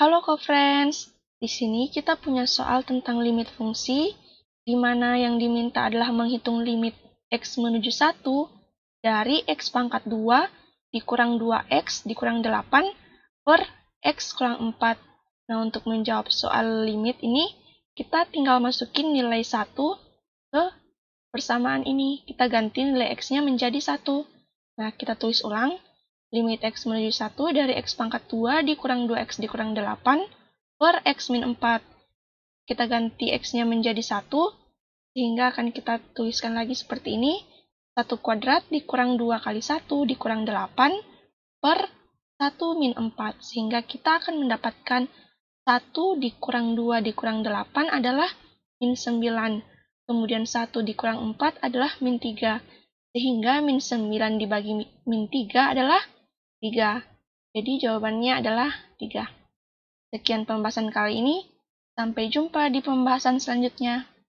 Halo co-friends, di sini kita punya soal tentang limit fungsi, di mana yang diminta adalah menghitung limit x menuju 1 dari x pangkat 2 dikurang 2x dikurang 8 per x kurang 4. Nah, untuk menjawab soal limit ini, kita tinggal masukin nilai 1 ke persamaan ini. Kita ganti nilai x-nya menjadi 1. Nah, kita tulis ulang limit x menuju 1 dari x pangkat 2 dikurang 2x dikurang 8 per x min 4. Kita ganti x-nya menjadi 1, sehingga akan kita tuliskan lagi seperti ini. 1 kuadrat dikurang 2 kali 1 dikurang 8 per 1 min 4. Sehingga kita akan mendapatkan 1 dikurang 2 dikurang 8 adalah min 9. Kemudian 1 dikurang 4 adalah min 3. Sehingga min 9 dibagi min 3 adalah 3. Jadi jawabannya adalah 3. Sekian pembahasan kali ini. Sampai jumpa di pembahasan selanjutnya.